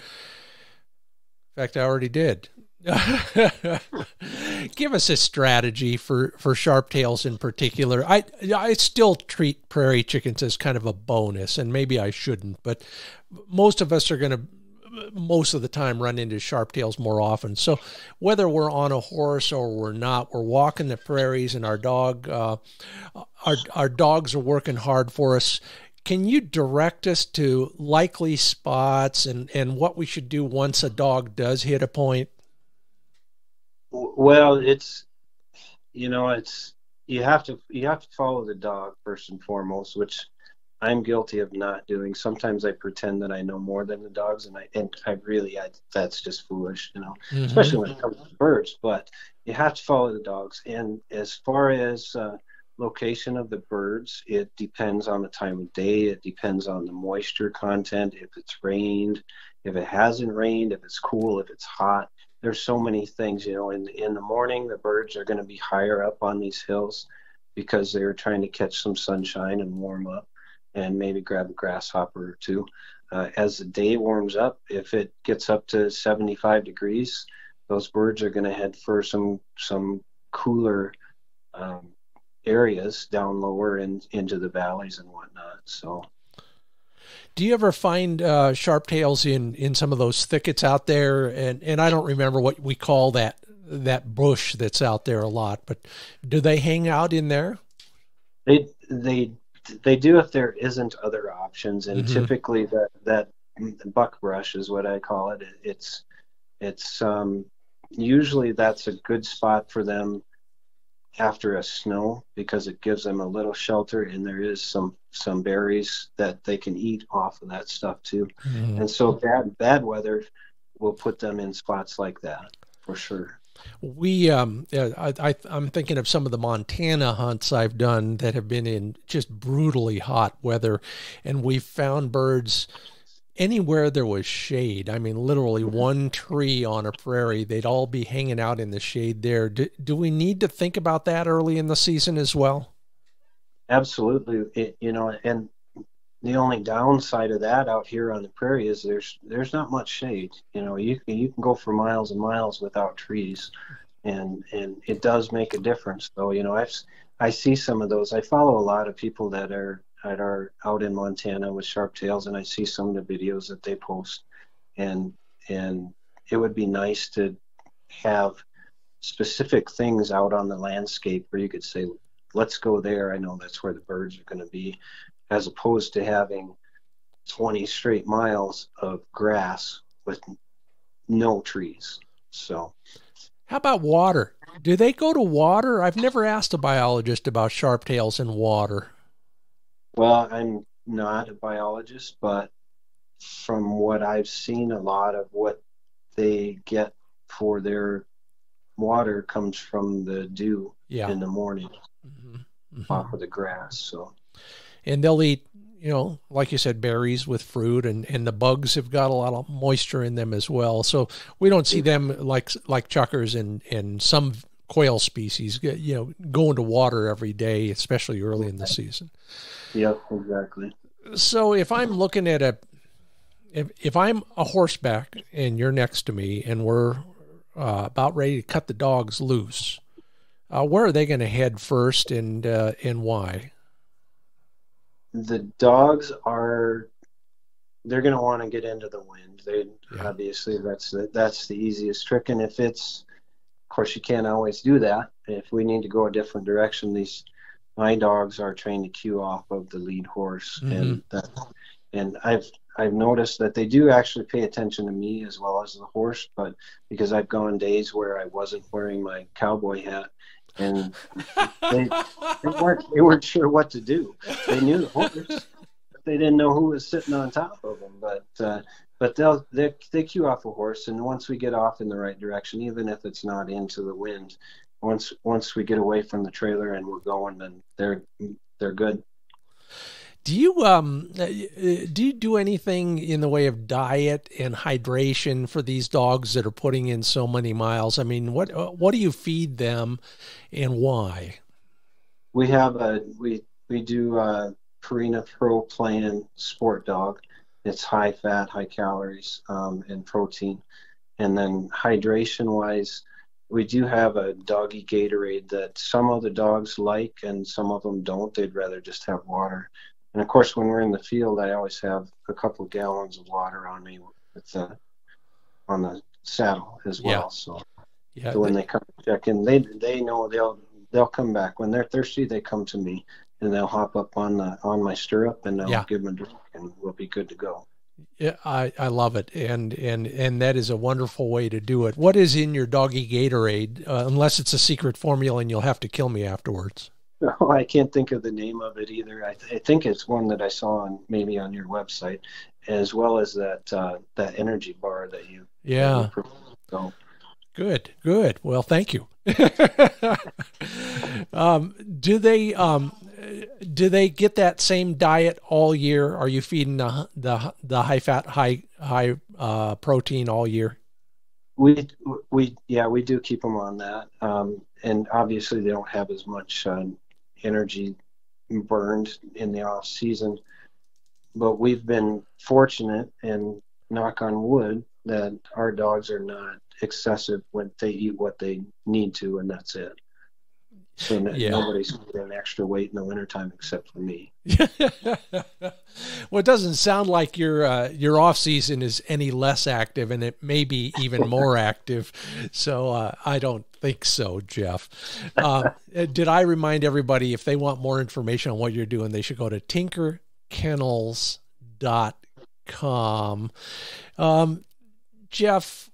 In fact, I already did. <laughs> Give us a strategy for for sharp tails in particular. I I still treat prairie chickens as kind of a bonus, and maybe I shouldn't, but most of us are going to most of the time run into sharp tails more often. So whether we're on a horse or we're not, we're walking the prairies and our dog, uh, our our dogs are working hard for us. Can you direct us to likely spots and and what we should do once a dog does hit a point? Well, it's you know it's you have to you have to follow the dog first and foremost, which I'm guilty of not doing. Sometimes I pretend that I know more than the dogs, and I and I really I, that's just foolish, you know, mm-hmm. especially when it comes to birds. But you have to follow the dogs. And as far as uh, location of the birds, it depends on the time of day. It depends on the moisture content. If it's rained, if it hasn't rained, if it's cool, if it's hot. There's so many things, you know. In in the morning, the birds are going to be higher up on these hills because they're trying to catch some sunshine and warm up and maybe grab a grasshopper or two. Uh, as the day warms up, if it gets up to 75 degrees, those birds are going to head for some some cooler um, areas down lower and into the valleys and whatnot. So. Do you ever find uh, sharp tails in, in some of those thickets out there? And, and I don't remember what we call that that bush that's out there a lot, but do they hang out in there? They they they do if there isn't other options, and mm-hmm. typically that that buckbrush is what I call it. It's it's um, usually that's a good spot for them after a snow because it gives them a little shelter and there is some some berries that they can eat off of that stuff too. Mm-hmm. And so bad bad weather will put them in spots like that for sure. We, um, I, I, I'm thinking of some of the Montana hunts I've done that have been in just brutally hot weather, and we've found birds anywhere there was shade. I mean, literally mm-hmm. one tree on a prairie, they'd all be hanging out in the shade there. Do, do we need to think about that early in the season as well? Absolutely. It, you know, and the only downside of that out here on the prairie is there's there's not much shade. You know, you can you can go for miles and miles without trees, and and it does make a difference. Though you know, I've I see some of those. I follow a lot of people that are that are out in Montana with sharp tails, and I see some of the videos that they post, and and it would be nice to have specific things out on the landscape where you could say, let's go there. I know that's where the birds are going to be, as opposed to having 20 straight miles of grass with no trees. So, how about water? Do they go to water? I've never asked a biologist about sharp tails in water. Well, I'm not a biologist, but from what I've seen, a lot of what they get for their water comes from the dew yeah. in the morning mm-hmm. Mm-hmm. off of the grass. So, and they'll eat, you know, like you said, berries with fruit, and and the bugs have got a lot of moisture in them as well. So we don't see them like like chukars and and some quail species, you know, going to water every day, especially early in the season. Yep, exactly. So if I'm looking at a, if if I'm a horseback and you're next to me and we're uh, about ready to cut the dogs loose, uh, where are they going to head first and uh, and why? The dogs are they're going to want to get into the wind. They yeah. obviously that's the, that's the easiest trick, and if it's of course you can't always do that. If we need to go a different direction, these my dogs are trained to cue off of the lead horse, mm-hmm. and that, and I've I've noticed that they do actually pay attention to me as well as the horse, but because I've gone days where I wasn't wearing my cowboy hat, and they, they weren't they weren't sure what to do. They knew the horse, but they didn't know who was sitting on top of them. But uh, but they'll they they cue off a horse, and once we get off in the right direction, even if it's not into the wind, once once we get away from the trailer and we're going, then they're they're good. Do you um uh, do you do anything in the way of diet and hydration for these dogs that are putting in so many miles? I mean, what uh, what do you feed them, and why? We have a we we do a Purina Pro Plan Sport Dog. It's high fat, high calories, um, and protein. And then hydration wise, we do have a doggy Gatorade that some of the dogs like and some of them don't. They'd rather just have water. And of course, when we're in the field, I always have a couple of gallons of water on me with the, on the saddle as well. Yeah. So, yeah, so when they, they come check in, they they know they'll they'll come back when they're thirsty. They come to me and they'll hop up on the on my stirrup and I'll yeah. give them a drink and we'll be good to go. Yeah, I, I love it, and and and that is a wonderful way to do it. What is in your doggy Gatorade? Uh, unless it's a secret formula, and you'll have to kill me afterwards. No, I can't think of the name of it either. I, th- I think it's one that I saw on maybe on your website, as well as that uh, that energy bar that you. Yeah. That you so. Good, good. Well, thank you. <laughs> um, do they um, do they get that same diet all year? Are you feeding the the, the high fat, high high uh, protein all year? We we yeah we do keep them on that, um, and obviously they don't have as much uh, energy burned in the off season. But we've been fortunate, and knock on wood, that our dogs are not excessive when they eat what they need to, and that's it. So yeah. nobody's getting extra weight in the wintertime except for me. <laughs> well, it doesn't sound like your uh, your off season is any less active, and it may be even <laughs> more active. So uh, I don't think so, Jeff. Uh, <laughs> did I remind everybody if they want more information on what you're doing, they should go to tinkerkennels.com. Um, Jeff,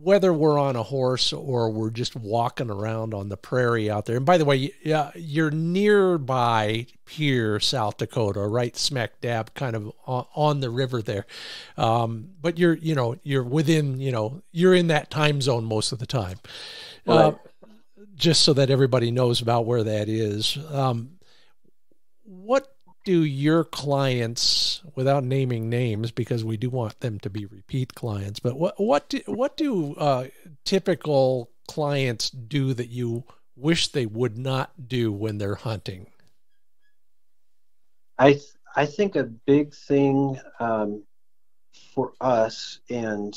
whether we're on a horse or we're just walking around on the prairie out there. And by the way, yeah, you're nearby here, South Dakota, right smack dab, kind of on the river there. Um, but you're, you know, you're within, you know, you're in that time zone most of the time. Uh, right. Uh, just so that everybody knows about where that is. Um, what do your clients, without naming names, because we do want them to be repeat clients, but what what do, what do uh, typical clients do that you wish they would not do when they're hunting? I th- I think a big thing um, for us, and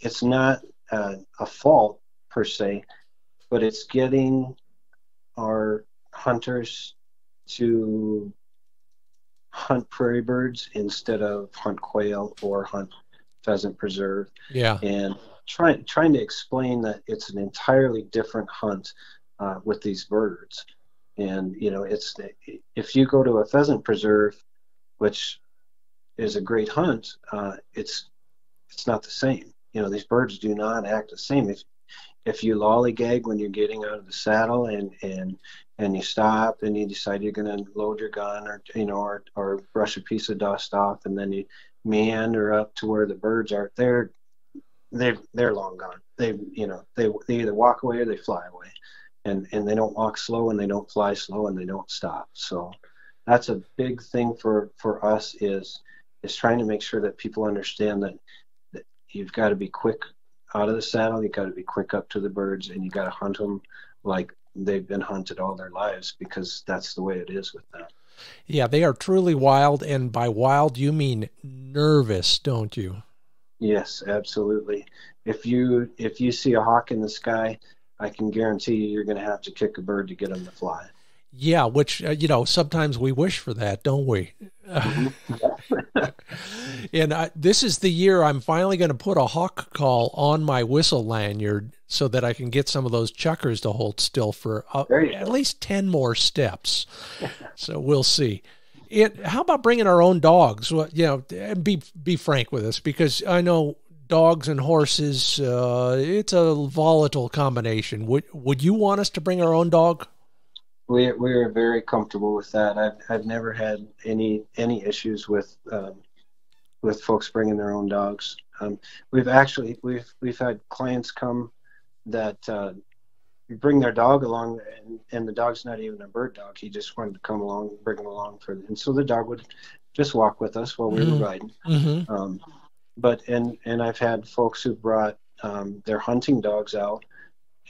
it's not uh, a fault per se, but it's getting our hunters to hunt prairie birds instead of hunt quail or hunt pheasant preserve. Yeah. And trying trying to explain that it's an entirely different hunt uh, with these birds. And you know, it's if you go to a pheasant preserve, which is a great hunt, uh, it's it's not the same. You know, these birds do not act the same. If if you lollygag when you're getting out of the saddle and and and you stop and you decide you're going to load your gun or you know or, or brush a piece of dust off and then you meander up to where the birds are they're they they're long gone. They you know they they either walk away or they fly away. And and they don't walk slow and they don't fly slow and they don't stop. So that's a big thing for for us is is trying to make sure that people understand that, that you've got to be quick out of the saddle you've got to be quick up to the birds and you got to hunt them like they've been hunted all their lives because that's the way it is with them. Yeah, they are truly wild, and by wild you mean nervous, don't you? Yes, absolutely. If you if you see a hawk in the sky, I can guarantee you you're going to have to kick a bird to get them to fly. Yeah, which uh, you know sometimes we wish for that, don't we? <laughs> And I, this is the year I'm finally going to put a hawk call on my whistle lanyard so that I can get some of those chukars to hold still for uh, at least 10 more steps. <laughs> so we'll see. It, how about bringing our own dogs? Well, you know, be be frank with us because I know dogs and horses. Uh, it's a volatile combination. Would would you want us to bring our own dog? We we are very comfortable with that. I've I've never had any any issues with um, with folks bringing their own dogs. Um, we've actually we've we've had clients come that uh, bring their dog along, and, and the dog's not even a bird dog. He just wanted to come along, bring him along for, and so the dog would just walk with us while we mm-hmm. were riding. Mm-hmm. Um, but and and I've had folks who brought um, their hunting dogs out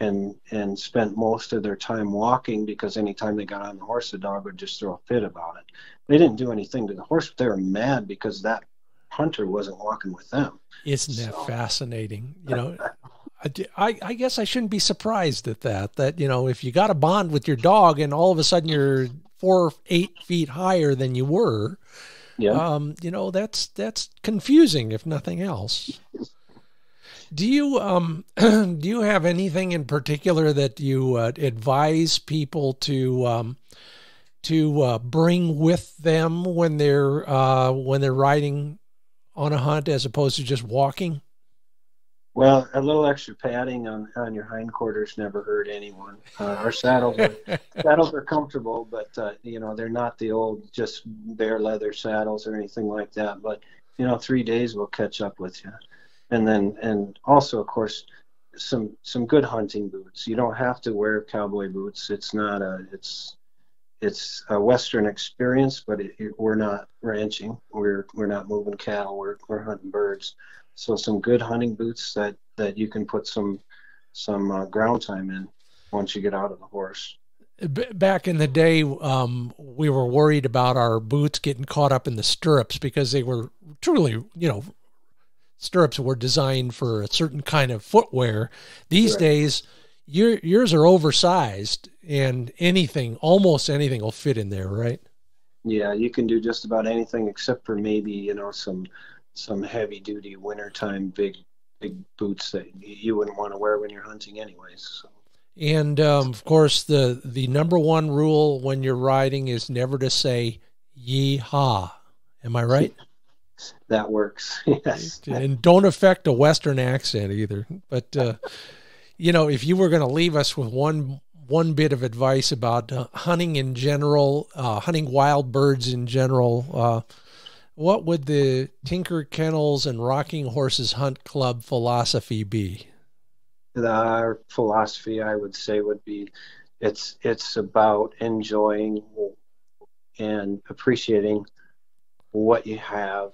and and spent most of their time walking because anytime they got on the horse, the dog would just throw a fit about it. They didn't do anything to the horse, but they were mad because that hunter wasn't walking with them. Isn't that fascinating? You know, I, I guess I shouldn't be surprised at that. That you know, if you got a bond with your dog and all of a sudden you're four, eight feet higher than you were, yeah. Um, you know, that's that's confusing if nothing else. Do you um <clears throat> do you have anything in particular that you uh, advise people to um to uh, bring with them when they're uh, when they're riding on a hunt as opposed to just walking? Well, a little extra padding on, on your hindquarters never hurt anyone. Uh, our saddles are, <laughs> saddles are comfortable, but uh, you know they're not the old just bare leather saddles or anything like that. But you know, three days will catch up with you and then and also of course some some good hunting boots. You don't have to wear cowboy boots. It's not a it's it's a Western experience, but it, it, we're not ranching. We're we're not moving cattle. We're we're hunting birds. So some good hunting boots that that you can put some some uh, ground time in once you get out of the horse. Back in the day, um, we were worried about our boots getting caught up in the stirrups because they were truly, you know, stirrups were designed for a certain kind of footwear. These right. days, your, yours are oversized, and anything, almost anything, will fit in there, right? Yeah, you can do just about anything except for maybe you know some some heavy duty wintertime big big boots that you wouldn't want to wear when you're hunting anyways. So. And um, of course, the the number one rule when you're riding is never to say "yee haw." Am I right? <laughs> that works. <laughs> Yes. And don't affect a Western accent either. But, uh, you know, if you were going to leave us with one one bit of advice about uh, hunting in general, uh, hunting wild birds in general, uh, what would the Tinker Kennels and Rocking Horses Hunt Club philosophy be? Our philosophy, I would say, would be it's it's about enjoying and appreciating what you have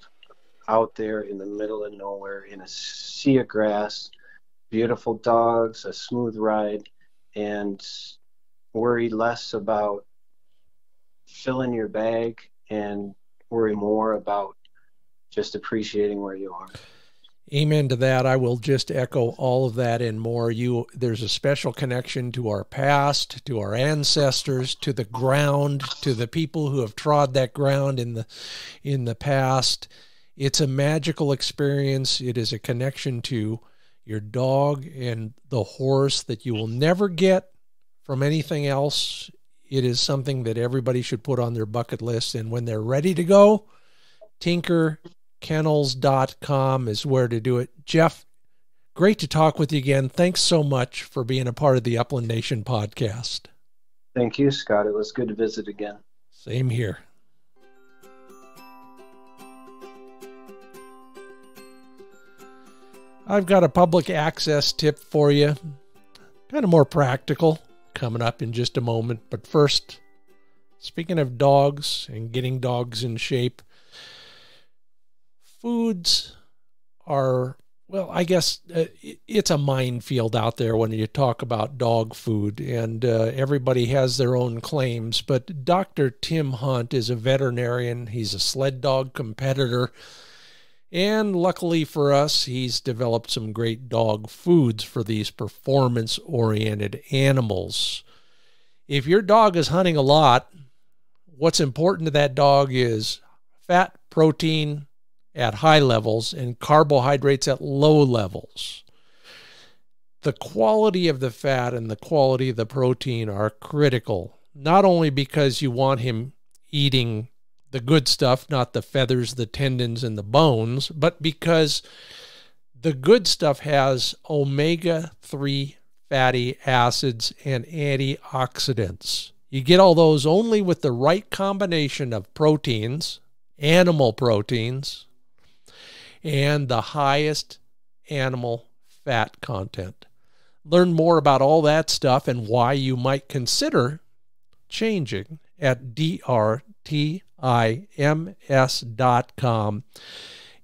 out there in the middle of nowhere in a sea of grass, beautiful dogs, a smooth ride, and worry less about filling your bag and worry more about just appreciating where you are. Amen to that. I will just echo all of that and more. You there's a special connection to our past, to our ancestors, to the ground, to the people who have trod that ground in the in the past. It's a magical experience. It is a connection to your dog and the horse that you will never get from anything else. It is something that everybody should put on their bucket list and when they're ready to go, tinkerkennels.com is where to do it. Jeff, great to talk with you again. Thanks so much for being a part of the Upland Nation podcast. Thank you, Scott. It was good to visit again. Same here. I've got a public access tip for you, kind of more practical, coming up in just a moment. But first, speaking of dogs and getting dogs in shape, foods are well, I guess uh, it's a minefield out there when you talk about dog food, and uh, everybody has their own claims. But Dr. Tim Hunt is a veterinarian, he's a sled dog competitor, and luckily for us, he's developed some great dog foods for these performance oriented animals. If your dog is hunting a lot, what's important to that dog is fat, protein, at high levels and carbohydrates at low levels. The quality of the fat and the quality of the protein are critical, not only because you want him eating the good stuff, not the feathers, the tendons, and the bones, but because the good stuff has omega 3 fatty acids and antioxidants. You get all those only with the right combination of proteins, animal proteins, and the highest animal fat content. Learn more about all that stuff and why you might consider changing at drtims.com.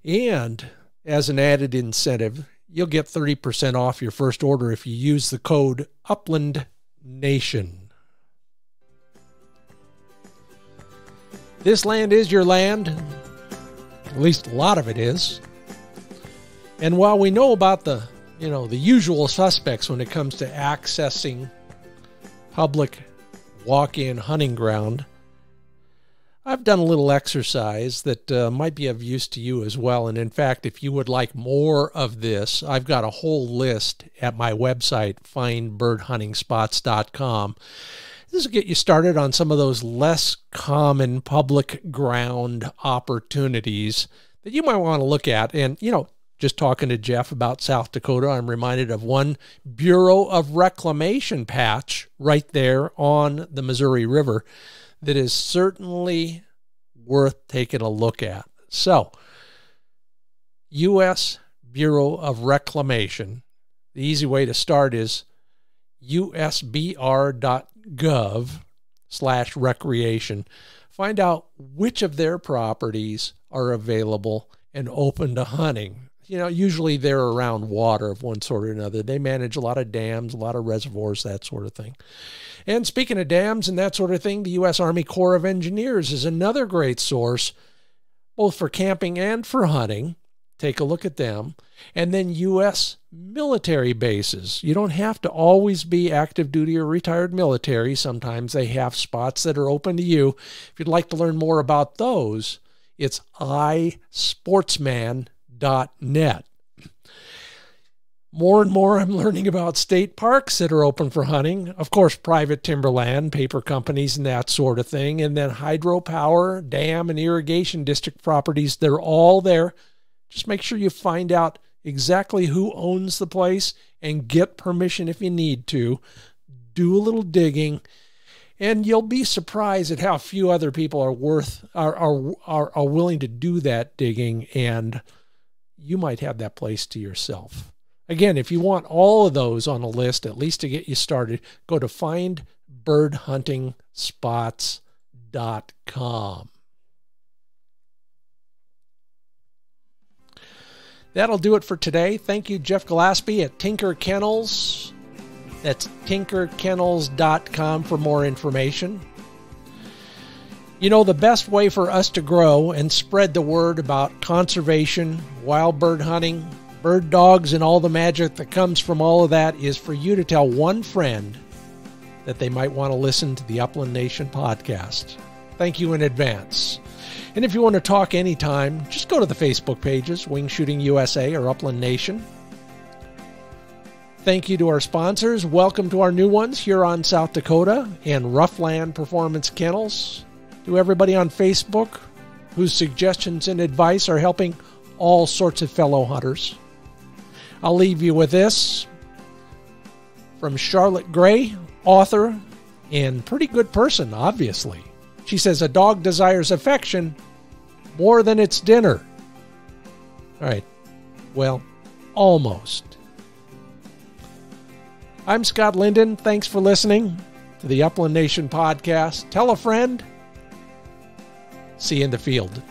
And as an added incentive, you'll get 30% off your first order if you use the code Upland Nation. This land is your land. At least a lot of it is. And while we know about the, you know, the usual suspects when it comes to accessing public walk-in hunting ground, I've done a little exercise that uh, might be of use to you as well. And in fact, if you would like more of this, I've got a whole list at my website, findbirdhuntingspots.com. This will get you started on some of those less common public ground opportunities that you might want to look at. And, you know, just talking to Jeff about South Dakota, I'm reminded of one Bureau of Reclamation patch right there on the Missouri River that is certainly worth taking a look at. So, U.S. Bureau of Reclamation, the easy way to start is usbr.gov slash recreation. Find out which of their properties are available and open to hunting you know, usually they're around water of one sort or another. They manage a lot of dams, a lot of reservoirs, that sort of thing. And speaking of dams and that sort of thing, the U.S. Army Corps of Engineers is another great source, both for camping and for hunting. Take a look at them. And then U.S. military bases. You don't have to always be active duty or retired military. Sometimes they have spots that are open to you. If you'd like to learn more about those, it's isportsman.com net. More and more, I'm learning about state parks that are open for hunting. Of course, private timberland, paper companies, and that sort of thing. And then hydropower, dam, and irrigation district properties. They're all there. Just make sure you find out exactly who owns the place and get permission if you need to. Do a little digging. And you'll be surprised at how few other people are worth are, are are are willing to do that digging and you might have that place to yourself. Again, if you want all of those on a list, at least to get you started, go to findbirdhuntingspots.com. That'll do it for today. Thank you, Jeff Gillaspie at Tinker Kennels. That's tinkerkennels.com for more information. You know, the best way for us to grow and spread the word about conservation, wild bird hunting, bird dogs, and all the magic that comes from all of that is for you to tell one friend that they might want to listen to the Upland Nation podcast. Thank you in advance. And if you want to talk anytime, just go to the Facebook pages, Wing Shooting USA or Upland Nation. Thank you to our sponsors. Welcome to our new ones, Huron South Dakota and RuffLand Performance Kennels. To everybody on Facebook whose suggestions and advice are helping all sorts of fellow hunters. I'll leave you with this from Charlotte Gray, author and pretty good person, obviously. She says, A dog desires affection more than its dinner. All right. Well, almost. I'm Scott Linden. Thanks for listening to the Upland Nation podcast. Tell a friend. See you in the field.